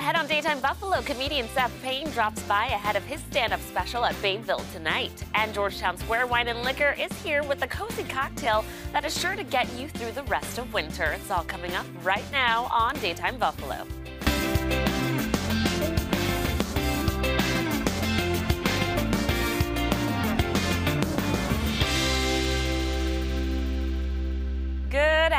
Ahead on Daytime Buffalo, comedian Seth Payne drops by ahead of his stand-up special at Babeville tonight. And Georgetown Square Wine and Liquor is here with a cozy cocktail that is sure to get you through the rest of winter. It's all coming up right now on Daytime Buffalo.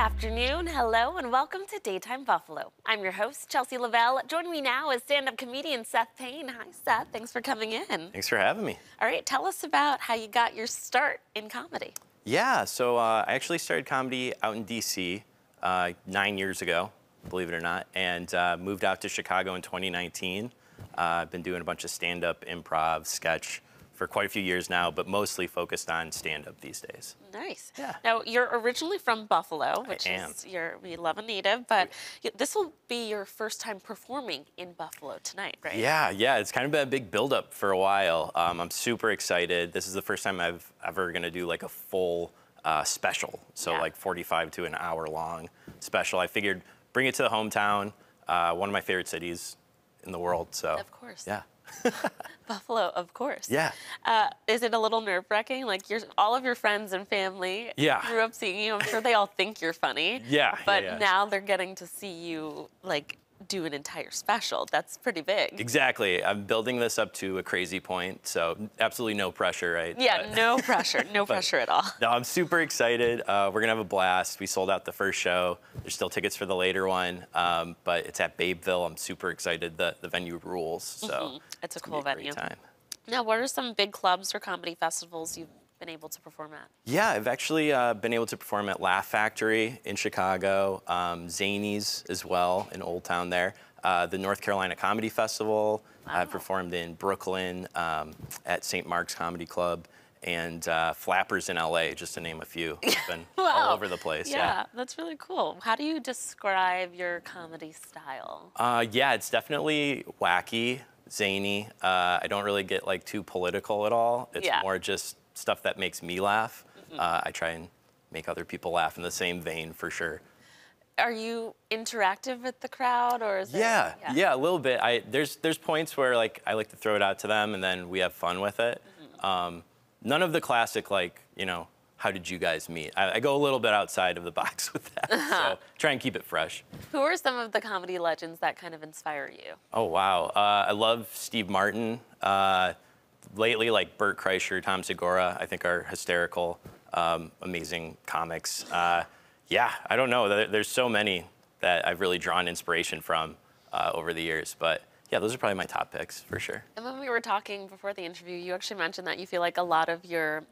Afternoon, hello, and welcome to Daytime Buffalo. I'm your host, Chelsea Lavelle. Joining me now is stand up comedian Seth Payne. Hi, Seth. Thanks for coming in. Thanks for having me. All right, tell us about how you got your start in comedy. Yeah, so uh, I actually started comedy out in DC uh, nine years ago, believe it or not, and uh, moved out to Chicago in 2019. Uh, I've been doing a bunch of stand up, improv, sketch for quite a few years now, but mostly focused on stand up these days. Nice. Yeah. Now you're originally from Buffalo, which is your we love a native, but this will be your first time performing in Buffalo tonight, right? Yeah, yeah, it's kind of been a big buildup for a while. Um, I'm super excited. This is the first time I've ever gonna do like a full uh, special, so Yeah. like 45 to an hour long special. I figured bring it to the hometown, uh, one of my favorite cities in the world. So Of course. yeah, Buffalo, of course. yeah. Uh, is it a little nerve wracking? Like your all of your friends and family Yeah. grew up seeing you. I'm sure they all think you're funny. Yeah, yeah, But yeah. now they're getting to see you like do an entire special. That's pretty big. Exactly. I'm building this up to a crazy point, so absolutely no pressure, right? Yeah, But- no pressure. No pressure at all. No, I'm super excited. Uh, we're gonna have a blast. We sold out the first show. There's still tickets for the later one, um, but it's at Babeville. I'm super excited. The the venue rules. So It's a it's gonna cool be a great venue. time. Now, what are some big clubs or comedy festivals you've been able to perform at? Yeah, I've actually uh, been able to perform at Laugh Factory in Chicago, um, Zanies as well in Old Town there, uh, the North Carolina Comedy Festival. I've performed in Brooklyn um, at St. Mark's Comedy Club and uh, Flappers in LA, just to name a few. I've been all over the place. Yeah, that's really cool. How do you describe your comedy style? Uh, yeah, it's definitely wacky, zany. Uh, I don't really get like too political at all. It's Yeah. more just stuff that makes me laugh. Uh, I try and make other people laugh in the same vein for sure. Are you interactive with the crowd, or is it? Yeah, yeah, a little bit. I there's there's points where like I like to throw it out to them and then we have fun with it. Um, none of the classic like you know how did you guys meet? I, I go a little bit outside of the box with that. So try and keep it fresh. Who are some of the comedy legends that kind of inspire you? Oh wow, uh, I love Steve Martin. Lately, like Bert Kreischer, Tom Segura, I think are hysterical, um, amazing comics. Uh, yeah, I don't know. There- There's so many that I've really drawn inspiration from uh, over the years, but yeah, those are probably my top picks for sure. And when we were talking before the interview, you actually mentioned that you feel like a lot of your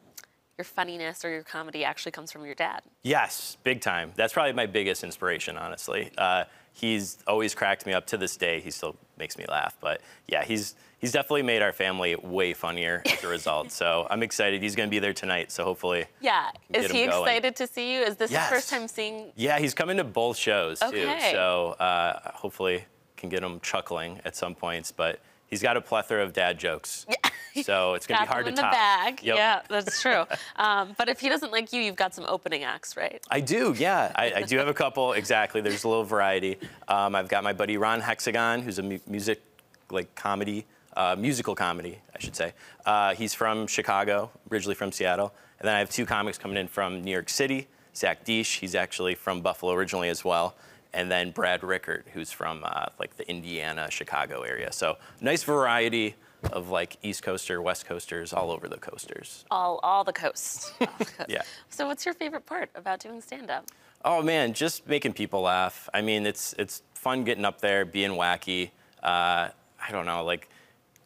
your funniness or your comedy actually comes from your dad. Yes, big time. That's probably my biggest inspiration, honestly. Uh, he's always cracked me up to this day. He still makes me laugh, but yeah, he's he's definitely made our family way funnier as a result. so I'm excited. He's going to be there tonight, so hopefully. Yeah. Is he excited to see you? Is this Yes. the first time seeing? Yeah, he's coming to both shows Okay. too. So uh, hopefully can get him chuckling at some points. But he's got a plethora of dad jokes. So it's gonna Got be hard them in to the top. bag. Yep. Yeah, that's true. um, but if he doesn't like you, you've got some opening acts, right? I do, yeah. I, I do have a couple, exactly. There's a little variety. Um, I've got my buddy Ron Hexagon, who's a mu- music, like comedy, uh, musical comedy, I should say. Uh, he's from Chicago, originally from Seattle. And then I have two comics coming in from New York City. Zach Deesh, he's actually from Buffalo originally as well. And then Brad Rickert, who's from uh, like the Indiana, Chicago area. So nice variety of like East Coaster, West Coasters, all over the coasters. All, all the coast. All the coast. Yeah. So, what's your favorite part about doing stand-up? Oh man, just making people laugh. I mean, it's it's fun getting up there, being wacky. Uh, I don't know, like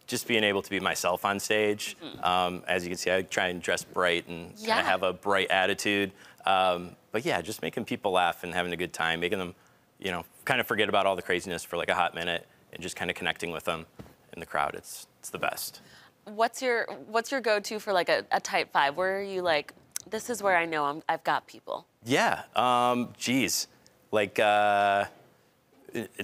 just being able to be myself on stage. Um, as you can see, I try and dress bright and kind of have a bright attitude. Um, but yeah, just making people laugh and having a good time, making them, you know, kind of forget about all the craziness for like a hot minute and just kind of connecting with them in the crowd. It's it's the best. What's your What's your go-to for like a, a tight five? Where are you like? This is where I know I'm, I've got people. Yeah. Um, geez, like uh, uh,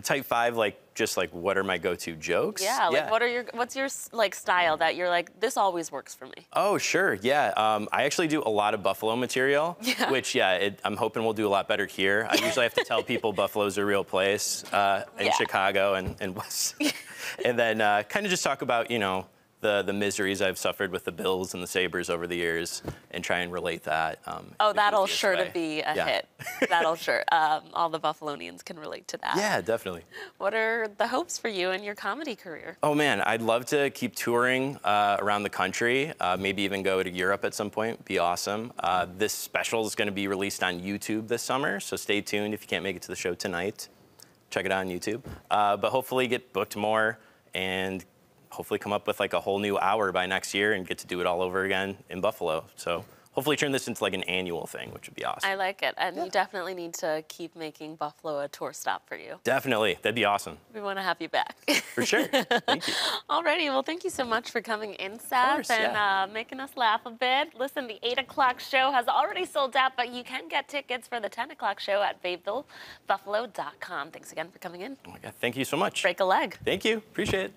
tight five, like just like what are my go-to jokes? Yeah, like what are your what's your like style that you're like this always works for me? Oh, sure. Yeah. Um, I actually do a lot of Buffalo material, Yeah. which, yeah, it, I'm hoping we'll do a lot better here. I usually have to tell people Buffalo's a real place uh, in Yeah. Chicago and, and West. and then uh, kind of just talk about, you know, the, the miseries I've suffered with the Bills and the Sabres over the years and try and relate that. Um, Oh, that'll sure to be a Yeah. hit. That'll sure. Um, all the Buffalonians can relate to that. Yeah, definitely. What are the hopes for you in your comedy career? Oh man, I'd love to keep touring uh, around the country. Uh, maybe even go to Europe at some point. Be awesome. Uh, this special is going to be released on YouTube this summer, so stay tuned if you can't make it to the show tonight. Check it out on YouTube. Uh, but hopefully get booked more and hopefully come up with like a whole new hour by next year and get to do it all over again in Buffalo. So hopefully turn this into like an annual thing, which would be awesome. I like it, and you definitely need to keep making Buffalo a tour stop for you. Definitely, that'd be awesome We want to have you back. for sure. Thank you. Alrighty, well, thank you so much for coming in, Seth, course, and yeah. uh, making us laugh a bit. Listen, the 8 o'clock show has already sold out, but you can get tickets for the 10 o'clock show at BabevilleBuffalo.com. Thanks again for coming in. Oh my God, thank you so much. Break a leg. Thank you. Appreciate it.